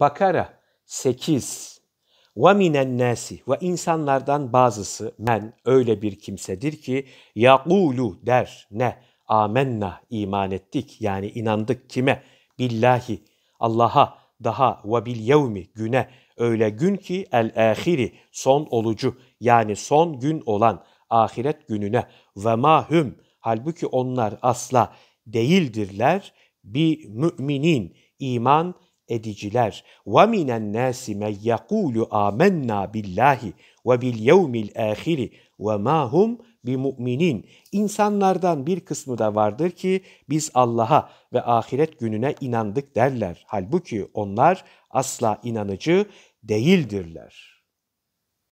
Bakara 8 ve minen nasi ve insanlardan bazısı men öyle bir kimsedir ki yaqulu der. Ne? Amenna iman ettik. Yani inandık kime? Billahi. Allah'a daha ve bil yevmi güne. Öyle gün ki el ahiri son olucu. Yani son gün olan ahiret gününe. Ve mahum halbuki onlar asla değildirler. Bi müminin iman ediciler. Ve minen nasi men yekulu amennâ billahi ve bil yevmil ahiri. İnsanlardan bir kısmı da vardır ki biz Allah'a ve ahiret gününe inandık derler. Halbuki onlar asla inanıcı değildirler.